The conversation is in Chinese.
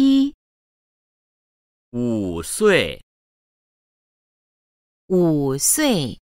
七，五岁，五岁。